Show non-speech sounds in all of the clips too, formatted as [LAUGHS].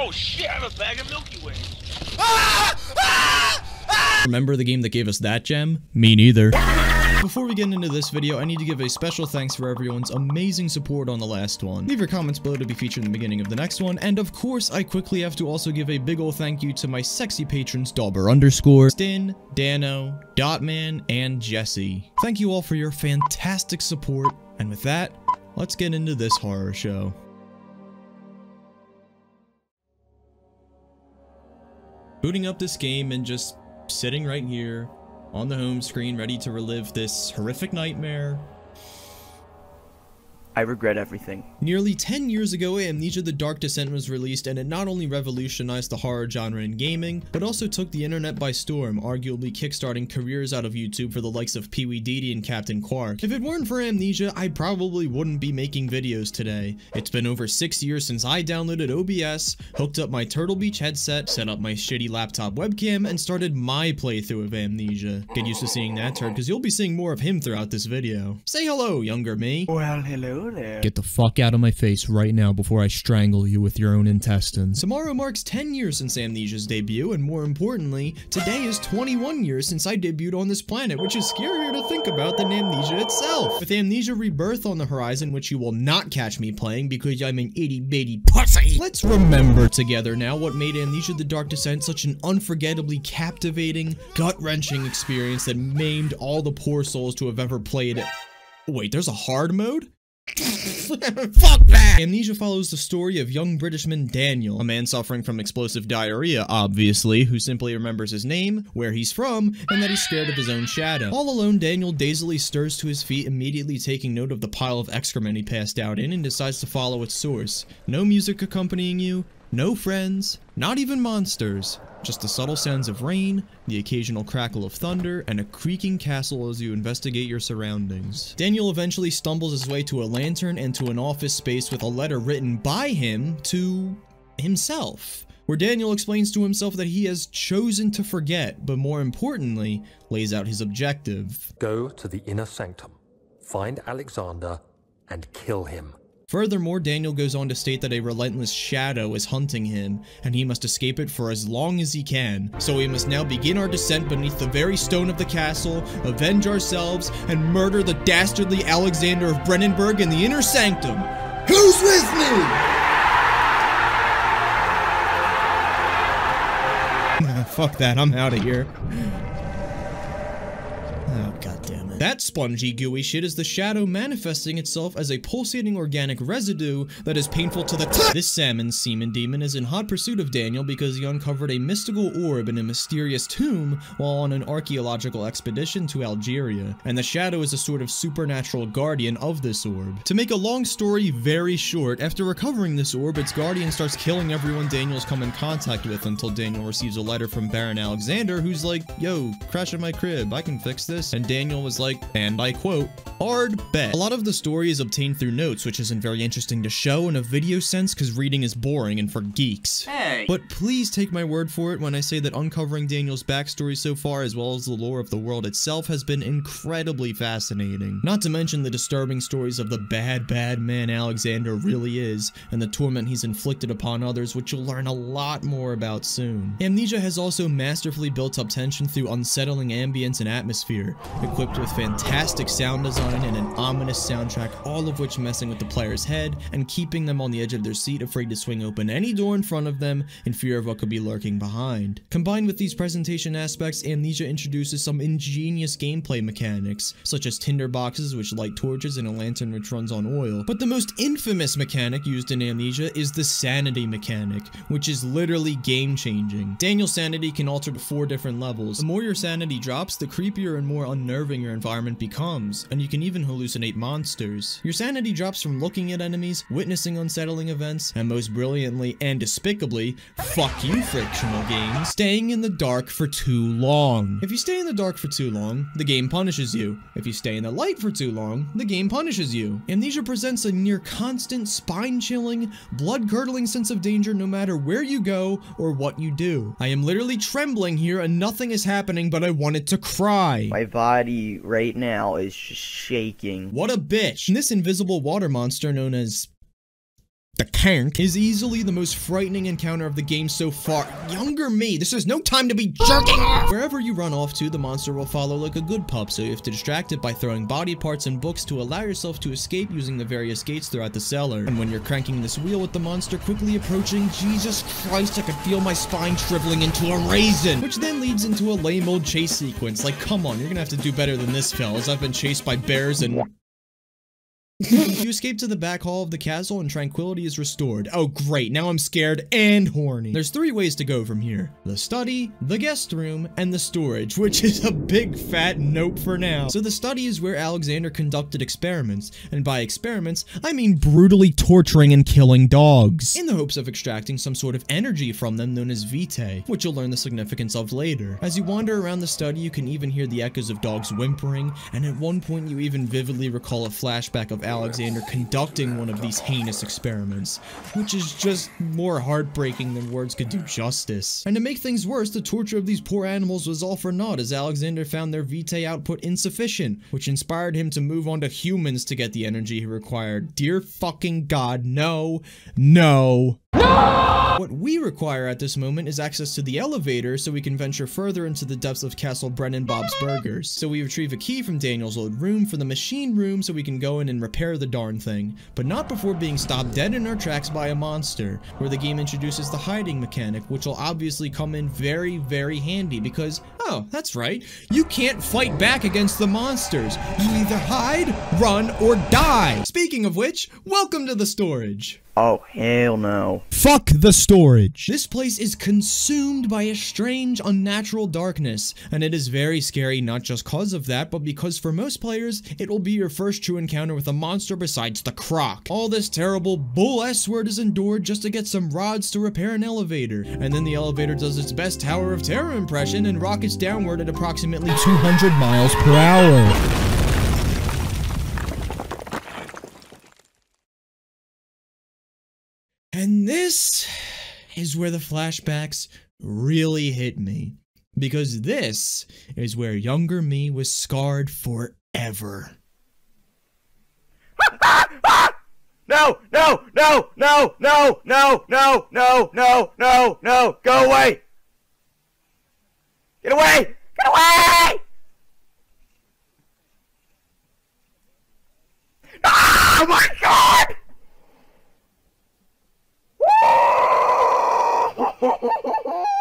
Oh shit, I have a bag of Milky Way. Remember the game that gave us that gem? Me neither. Before we get into this video, I need to give a special thanks for everyone's amazing support on the last one. Leave your comments below to be featured in the beginning of the next one, and of course, I quickly have to also give a big ol' thank you to my sexy patrons Dauber underscore, Stin, Dano, Dotman, and Jesse. Thank you all for your fantastic support, and with that, let's get into this horror show. Booting up this game and just sitting right here on the home screen ready to relive this horrific nightmare I regret everything. Nearly 10 years ago, Amnesia The Dark Descent was released and it not only revolutionized the horror genre in gaming, but also took the internet by storm, arguably kickstarting careers out of YouTube for the likes of Pee Wee Dee and Captain Quark. If it weren't for Amnesia, I probably wouldn't be making videos today. It's been over 6 years since I downloaded OBS, hooked up my Turtle Beach headset, set up my shitty laptop webcam, and started my playthrough of Amnesia. Get used to seeing that turd, because you'll be seeing more of him throughout this video. Say hello, younger me. Well, hello there. Get the fuck out of my face right now before I strangle you with your own intestines. Tomorrow marks 10 years since Amnesia's debut, and more importantly, today is 21 years since I debuted on this planet, which is scarier to think about than Amnesia itself. With Amnesia Rebirth on the horizon, which you will not catch me playing because I'm an itty bitty pussy. Let's remember together now what made Amnesia The Dark Descent such an unforgettably captivating, gut-wrenching experience that maimed all the poor souls to have ever played it. Wait, there's a hard mode? [LAUGHS] Fuck that! Amnesia follows the story of young Britishman Daniel, a man suffering from explosive diarrhea, obviously, who simply remembers his name, where he's from, and that he's scared of his own shadow. All alone, Daniel dazedly stirs to his feet, immediately taking note of the pile of excrement he passed out in and decides to follow its source. No music accompanying you, no friends, not even monsters. Just the subtle sounds of rain, the occasional crackle of thunder, and a creaking castle as you investigate your surroundings. Daniel eventually stumbles his way to a lantern and to an office space with a letter written by him to himself where Daniel explains to himself that he has chosen to forget, but more importantly, lays out his objective. Go to the inner sanctum, find Alexander, and kill him. Furthermore, Daniel goes on to state that a relentless shadow is hunting him, and he must escape it for as long as he can. So we must now begin our descent beneath the very stone of the castle, avenge ourselves, and murder the dastardly Alexander of Brennenburg in the inner sanctum. Who's with me? [LAUGHS] Fuck that, I'm out of here. Oh, god damn it. That spongy, gooey shit is the shadow manifesting itself as a pulsating organic residue that is painful to the This salmon semen demon is in hot pursuit of Daniel because he uncovered a mystical orb in a mysterious tomb while on an archaeological expedition to Algeria, and the shadow is a sort of supernatural guardian of this orb. To make a long story very short, after recovering this orb, its guardian starts killing everyone Daniel's come in contact with until Daniel receives a letter from Baron Alexander who's like, yo, crash at my crib, I can fix this. And Daniel was like, and I quote, hard bet. A lot of the story is obtained through notes, which isn't very interesting to show in a video sense because reading is boring and for geeks. Hey. But please take my word for it when I say that uncovering Daniel's backstory so far, as well as the lore of the world itself, has been incredibly fascinating. Not to mention the disturbing stories of the bad, bad man Alexander really is, and the torment he's inflicted upon others, which you'll learn a lot more about soon. Amnesia has also masterfully built up tension through unsettling ambience and atmosphere, equipped with fantastic sound design and an ominous soundtrack, all of which messing with the player's head and keeping them on the edge of their seat afraid to swing open any door in front of them in fear of what could be lurking behind. Combined with these presentation aspects, Amnesia introduces some ingenious gameplay mechanics, such as tinder boxes which light torches and a lantern which runs on oil. But the most infamous mechanic used in Amnesia is the sanity mechanic, which is literally game-changing. Daniel's sanity can alter to four different levels. The more your sanity drops, the creepier and more unnerving your environment becomes, and you can even hallucinate monsters. Your sanity drops from looking at enemies, witnessing unsettling events, and most brilliantly and despicably, fuck you frictional games, staying in the dark for too long. If you stay in the dark for too long, the game punishes you. If you stay in the light for too long, the game punishes you. Amnesia presents a near constant, spine-chilling, blood-curdling sense of danger no matter where you go or what you do. I am literally trembling here and nothing is happening but I wanted to cry. My body right now is just shaking. What a bitch. This invisible water monster known as the Kaernk, is easily the most frightening encounter of the game so far. Younger me, this is no time to be jerking off! Wherever you run off to, the monster will follow like a good pup, so you have to distract it by throwing body parts and books to allow yourself to escape using the various gates throughout the cellar. And when you're cranking this wheel with the monster quickly approaching, Jesus Christ, I could feel my spine shriveling into a raisin! Which then leads into a lame old chase sequence. Like, come on, you're gonna have to do better than this, fellas. I've been chased by bears and you escape to the back hall of the castle and tranquility is restored. Oh great, now I'm scared and horny. There's three ways to go from here. The study, the guest room, and the storage, which is a big fat nope for now. So the study is where Alexander conducted experiments, and by experiments, I mean brutally torturing and killing dogs, in the hopes of extracting some sort of energy from them known as vitae, which you'll learn the significance of later. As you wander around the study, you can even hear the echoes of dogs whimpering, and at one point you even vividly recall a flashback of Alexander conducting one of these heinous experiments, which is just more heartbreaking than words could do justice. And to make things worse, the torture of these poor animals was all for naught as Alexander found their vitae output insufficient, which inspired him to move on to humans to get the energy he required. Dear fucking god, no, no, what we require at this moment is access to the elevator so we can venture further into the depths of Castle Brennan Bob's Burgers. So we retrieve a key from Daniel's old room for the machine room so we can go in and repair the darn thing, but not before being stopped dead in our tracks by a monster, where the game introduces the hiding mechanic, which will obviously come in very, very handy because, oh, that's right, you can't fight back against the monsters. You either hide, run, or die. Speaking of which, welcome to the storage. Oh, hell no. Fuck the storage. This place is consumed by a strange, unnatural darkness, and it is very scary not just cause of that, but because for most players, it will be your first true encounter with a monster besides the croc. All this terrible bull S word is endured just to get some rods to repair an elevator, and then the elevator does its best Tower of Terror impression and rockets downward at approximately 200 miles per hour. And this is where the flashbacks really hit me. Because this is where younger me was scarred forever. No, no, no, no, no, no, no, no, no, no, no, go away! Get away! Get away! Oh my god! Ho ho ho ho!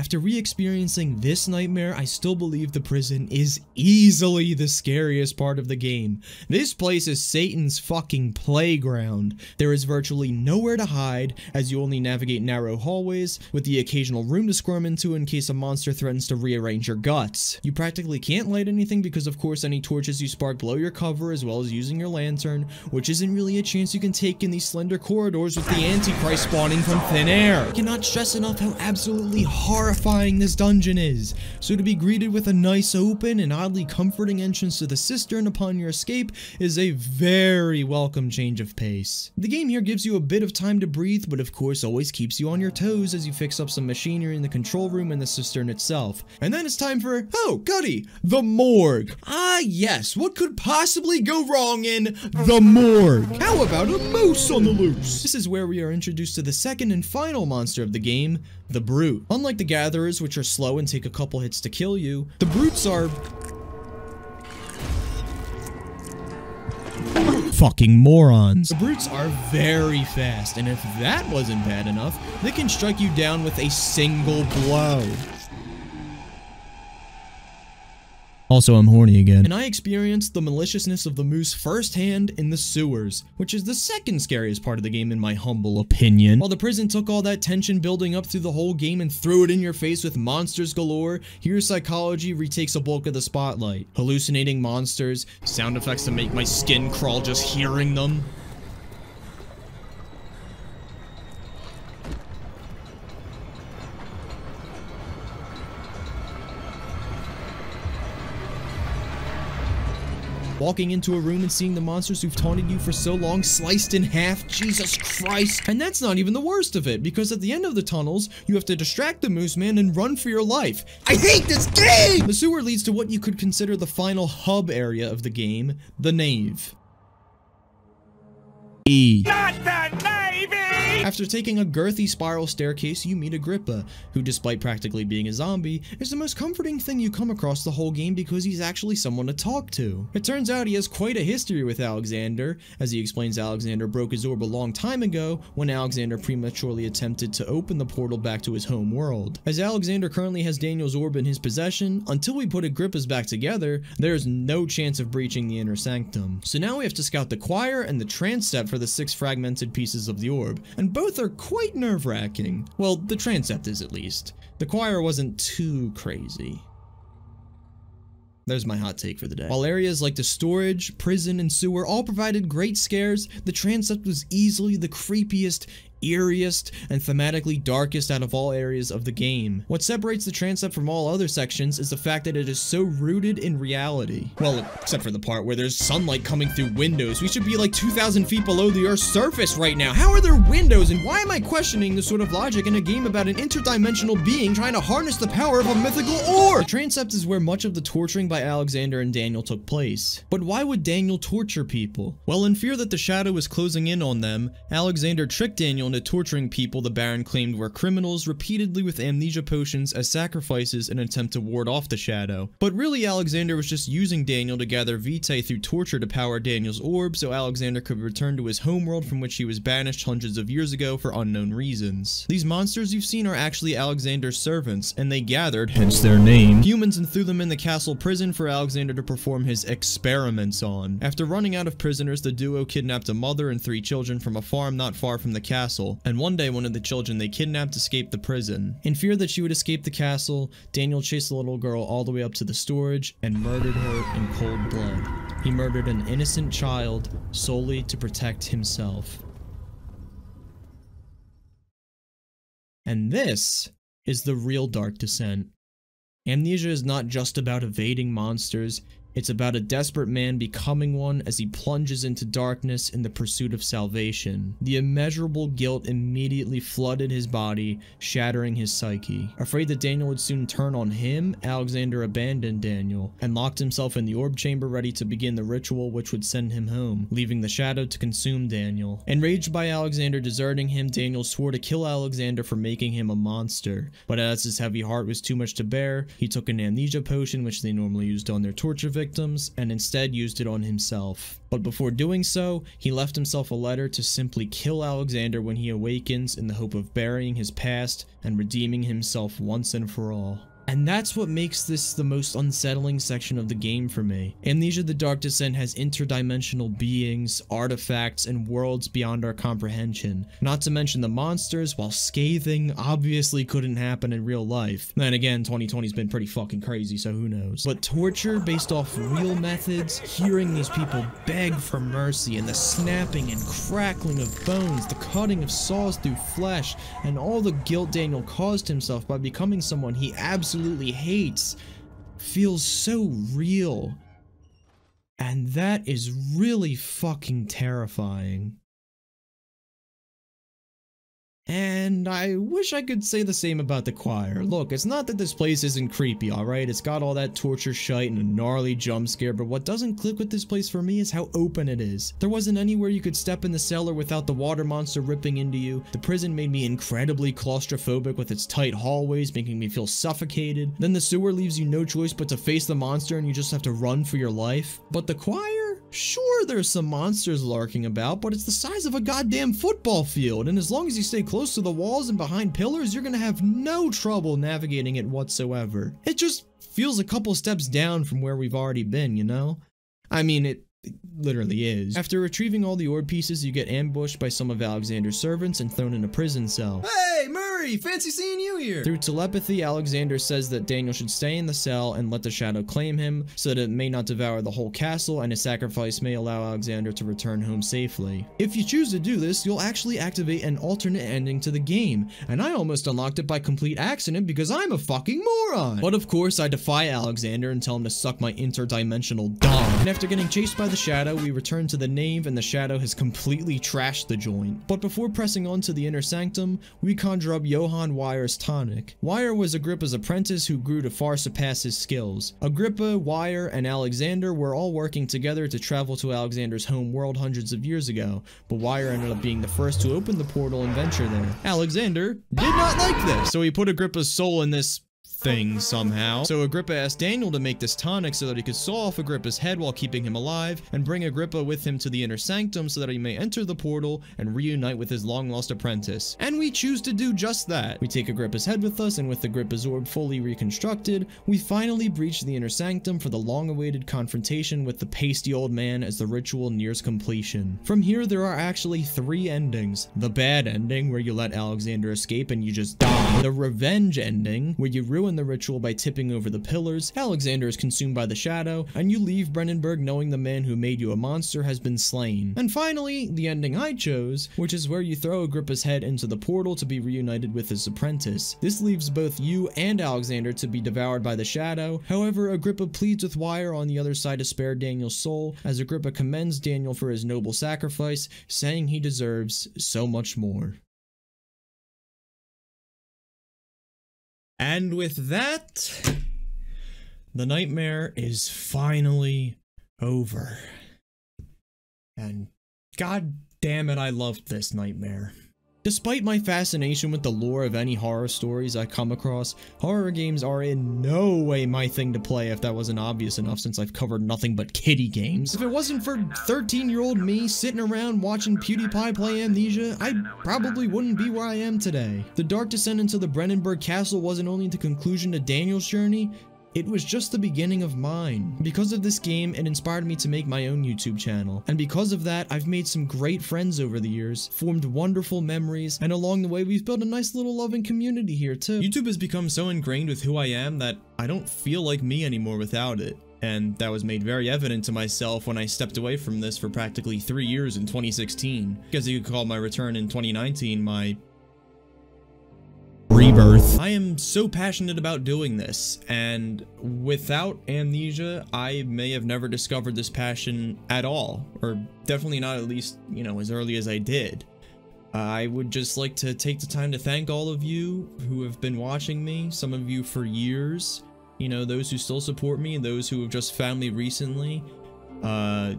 After re-experiencing this nightmare, I still believe the prison is easily the scariest part of the game. This place is Satan's fucking playground. There is virtually nowhere to hide, as you only navigate narrow hallways, with the occasional room to squirm into in case a monster threatens to rearrange your guts. You practically can't light anything because of course any torches you spark blow your cover as well as using your lantern, which isn't really a chance you can take in these slender corridors with the Antichrist spawning from thin air. I cannot stress enough how absolutely horrifying horrifying this dungeon is. So to be greeted with a nice open and oddly comforting entrance to the cistern upon your escape is a very welcome change of pace. The game here gives you a bit of time to breathe, but of course always keeps you on your toes as you fix up some machinery in the control room and the cistern itself. And then it's time for, oh goody, the morgue. Ah yes, what could possibly go wrong in the morgue? How about a moose on the loose? This is where we are introduced to the second and final monster of the game, the Brute. Unlike the Gatherers, which are slow and take a couple hits to kill you, the Brutes are... fucking morons. The Brutes are very fast, and if that wasn't bad enough, they can strike you down with a single blow. Also, I'm horny again. And I experienced the maliciousness of the moose firsthand in the sewers, which is the second scariest part of the game in my humble opinion. While the prison took all that tension building up through the whole game and threw it in your face with monsters galore, here psychology retakes a bulk of the spotlight. Hallucinating monsters, sound effects that make my skin crawl just hearing them. Walking into a room and seeing the monsters who've taunted you for so long sliced in half, Jesus Christ. And that's not even the worst of it, because at the end of the tunnels, you have to distract the Moose Man and run for your life. I hate this game! The sewer leads to what you could consider the final hub area of the game, the Nave. E. Not the Navy! After taking a girthy spiral staircase, you meet Agrippa, who despite practically being a zombie, is the most comforting thing you come across the whole game because he's actually someone to talk to. It turns out he has quite a history with Alexander, as he explains Alexander broke his orb a long time ago when Alexander prematurely attempted to open the portal back to his home world. As Alexander currently has Daniel's orb in his possession, until we put Agrippa's back together, there's no chance of breaching the inner sanctum. So now we have to scout the choir and the transept for the six fragmented pieces of the orb, and both are quite nerve-wracking. Well, the transept is at least. The choir wasn't too crazy. There's my hot take for the day. While areas like the storage, prison, and sewer all provided great scares, the transept was easily the creepiest, eeriest, and thematically darkest out of all areas of the game. What separates the transept from all other sections is the fact that it is so rooted in reality. Well, except for the part where there's sunlight coming through windows. We should be like 2,000 feet below the Earth's surface right now. How are there windows, and why am I questioning this sort of logic in a game about an interdimensional being trying to harness the power of a mythical ore? The transept is where much of the torturing by Alexander and Daniel took place. But why would Daniel torture people? Well, in fear that the shadow was closing in on them, Alexander tricked Daniel into torturing people the Baron claimed were criminals repeatedly with amnesia potions as sacrifices in an attempt to ward off the shadow. But really Alexander was just using Daniel to gather vitae through torture to power Daniel's orb so Alexander could return to his homeworld from which he was banished hundreds of years ago for unknown reasons. These monsters you've seen are actually Alexander's servants, and they gathered, hence their name, humans and threw them in the castle prison for Alexander to perform his experiments on. After running out of prisoners, the duo kidnapped a mother and three children from a farm not far from the castle, and one day one of the children they kidnapped escaped the prison. In fear that she would escape the castle, Daniel chased the little girl all the way up to the storage and murdered her in cold blood. He murdered an innocent child solely to protect himself. And this is the real Dark Descent. Amnesia is not just about evading monsters, it's about a desperate man becoming one as he plunges into darkness in the pursuit of salvation. The immeasurable guilt immediately flooded his body, shattering his psyche. Afraid that Daniel would soon turn on him, Alexander abandoned Daniel and locked himself in the orb chamber ready to begin the ritual which would send him home, leaving the shadow to consume Daniel. Enraged by Alexander deserting him, Daniel swore to kill Alexander for making him a monster. But as his heavy heart was too much to bear, he took an amnesia potion which they normally used on their torture victims victims and instead used it on himself. But before doing so, he left himself a letter to simply kill Alexander when he awakens in the hope of burying his past and redeeming himself once and for all. And that's what makes this the most unsettling section of the game for me. Amnesia the Dark Descent has interdimensional beings, artifacts, and worlds beyond our comprehension. Not to mention the monsters, while scathing, obviously couldn't happen in real life. Then again, 2020's been pretty fucking crazy, so who knows. But torture based off real methods, hearing these people beg for mercy, and the snapping and crackling of bones, the cutting of saws through flesh, and all the guilt Daniel caused himself by becoming someone he absolutely absolutely hates feels so real. And that is really fucking terrifying. And I wish I could say the same about the choir. Look, it's not that this place isn't creepy, alright? It's got all that torture shite and a gnarly jump scare, but what doesn't click with this place for me is how open it is. There wasn't anywhere you could step in the cellar without the water monster ripping into you. The prison made me incredibly claustrophobic with its tight hallways, making me feel suffocated. Then the sewer leaves you no choice but to face the monster and you just have to run for your life. But the choir? Sure, there's some monsters lurking about, but it's the size of a goddamn football field, and as long as you stay close to the walls and behind pillars, you're gonna have no trouble navigating it whatsoever. It just feels a couple steps down from where we've already been, you know? I mean, it it literally is. After retrieving all the orb pieces, you get ambushed by some of Alexander's servants and thrown in a prison cell. Hey, Murray! Fancy seeing you here! Through telepathy, Alexander says that Daniel should stay in the cell and let the shadow claim him, so that it may not devour the whole castle and his sacrifice may allow Alexander to return home safely. If you choose to do this, you'll actually activate an alternate ending to the game, and I almost unlocked it by complete accident because I'm a fucking moron! But of course, I defy Alexander and tell him to suck my interdimensional dong. And after getting chased by the shadow, we return to the nave and the shadow has completely trashed the joint. But before pressing on to the inner sanctum, we conjure up Johann Weyer's tonic. Weyer was Agrippa's apprentice who grew to far surpass his skills. Agrippa, Weyer, and Alexander were all working together to travel to Alexander's home world hundreds of years ago, but Weyer ended up being the first to open the portal and venture there. Alexander did not like this, so he put Agrippa's soul in this thing somehow. So Agrippa asked Daniel to make this tonic so that he could saw off Agrippa's head while keeping him alive and bring Agrippa with him to the inner sanctum so that he may enter the portal and reunite with his long lost apprentice. And we choose to do just that. We take Agrippa's head with us and with Agrippa's orb fully reconstructed, we finally breach the inner sanctum for the long awaited confrontation with the pasty old man as the ritual nears completion. From here there are actually three endings. The bad ending where you let Alexander escape and you just die. The revenge ending where you ruin the ritual by tipping over the pillars, Alexander is consumed by the shadow, and you leave Brennenburg knowing the man who made you a monster has been slain. And finally, the ending I chose, which is where you throw Agrippa's head into the portal to be reunited with his apprentice. This leaves both you and Alexander to be devoured by the shadow, however, Agrippa pleads with Weyer on the other side to spare Daniel's soul, as Agrippa commends Daniel for his noble sacrifice, saying he deserves so much more. And with that, the nightmare is finally over. And god damn it, I loved this nightmare. Despite my fascination with the lore of any horror stories I come across, horror games are in no way my thing to play if that wasn't obvious enough since I've covered nothing but kiddie games. If it wasn't for 13 year old me sitting around watching PewDiePie play Amnesia, I probably wouldn't be where I am today. The dark descent into the Brennenburg Castle wasn't only the conclusion to Daniel's journey, it was just the beginning of mine. Because of this game, it inspired me to make my own YouTube channel. And because of that, I've made some great friends over the years, formed wonderful memories, and along the way, we've built a nice little loving community here too. YouTube has become so ingrained with who I am that I don't feel like me anymore without it. And that was made very evident to myself when I stepped away from this for practically three years in 2016. Because you could call my return in 2019 my I am so passionate about doing this, and without amnesia, I may have never discovered this passion at all, or definitely not at least, you know, as early as I did. I would just like to take the time to thank all of you who have been watching me, some of you for years, you know, those who still support me, those who have just found me recently, uh,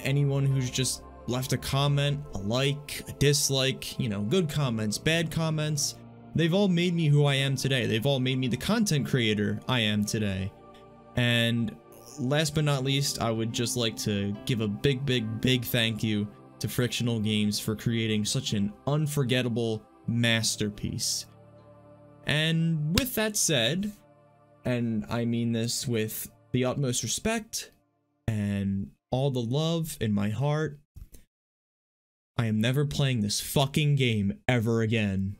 anyone who's just left a comment, a like, a dislike, you know, good comments, bad comments, They've all made me who I am today. They've all made me the content creator I am today. And last but not least, I would just like to give a big, big, big thank you to Frictional Games for creating such an unforgettable masterpiece. And with that said, and I mean this with the utmost respect and all the love in my heart, I am never playing this fucking game ever again.